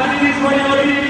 administradores